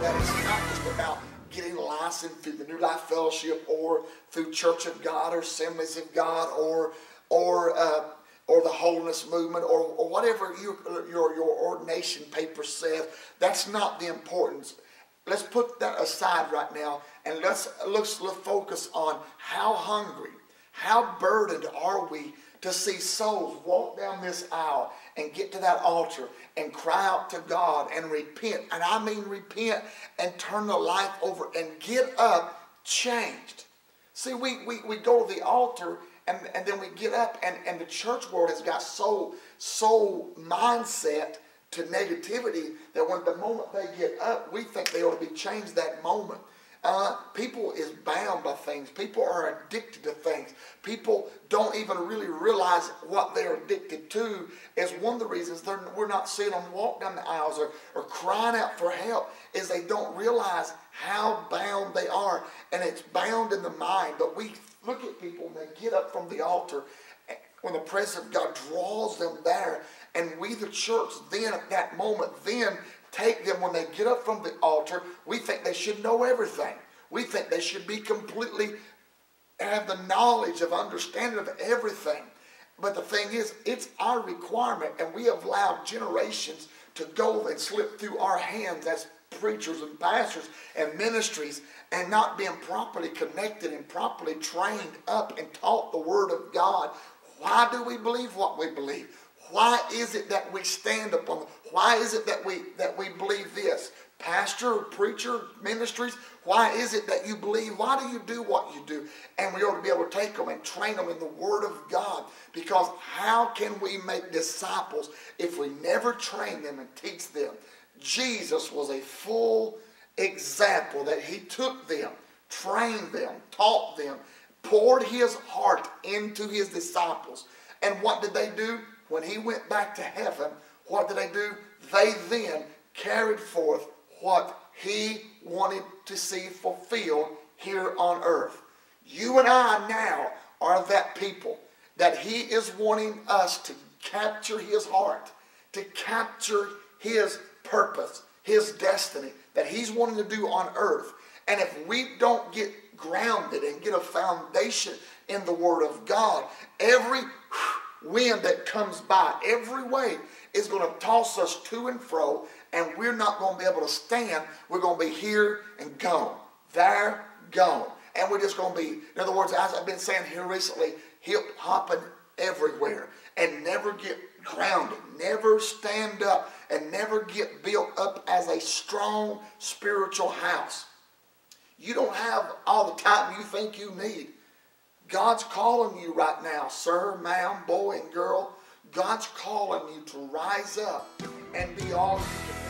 that it's not just about getting licensed through the New Life Fellowship or through Church of God or Assemblies of God or or uh, or the Holiness Movement or, or whatever your your ordination paper says. That's not the importance. Let's put that aside right now and let's let's focus on how hungry how burdened are we to see souls walk down this aisle and get to that altar and cry out to God and repent. And I mean repent and turn the life over and get up changed. See, we, we, we go to the altar and, and then we get up and, and the church world has got so, so mindset to negativity that when the moment they get up, we think they ought to be changed that moment. Uh, people is bound by things. People are addicted to. People don't even really realize what they're addicted to. As one of the reasons we're not seeing them walk down the aisles or, or crying out for help is they don't realize how bound they are. And it's bound in the mind. But we look at people and they get up from the altar eh, when the presence of God draws them there. And we, the church, then at that moment, then take them when they get up from the altar. We think they should know everything. We think they should be completely have the knowledge of understanding of everything. But the thing is, it's our requirement, and we have allowed generations to go and slip through our hands as preachers and pastors and ministries and not being properly connected and properly trained up and taught the Word of God. Why do we believe what we believe? Why is it that we stand upon? Why is it that we that we believe this? Pastor, preacher, ministries, why is it that you believe? Why do you do what you do? And we ought to be able to take them and train them in the Word of God. Because how can we make disciples if we never train them and teach them? Jesus was a full example that he took them, trained them, taught them, poured his heart into his disciples. And what did they do? When he went back to heaven, what did they do? They then carried forth what he wanted to see fulfilled here on earth. You and I now are that people that he is wanting us to capture his heart, to capture his purpose, his destiny that he's wanting to do on earth. And if we don't get grounded and get a foundation in the Word of God, every wind that comes by, every wave is going to toss us to and fro, we're not going to be able to stand. We're going to be here and gone, there, gone. And we're just going to be, in other words, as I've been saying here recently, hip hopping everywhere and never get grounded, never stand up, and never get built up as a strong spiritual house. You don't have all the time you think you need. God's calling you right now, sir, ma'am, boy, and girl. God's calling you to rise up and be all you can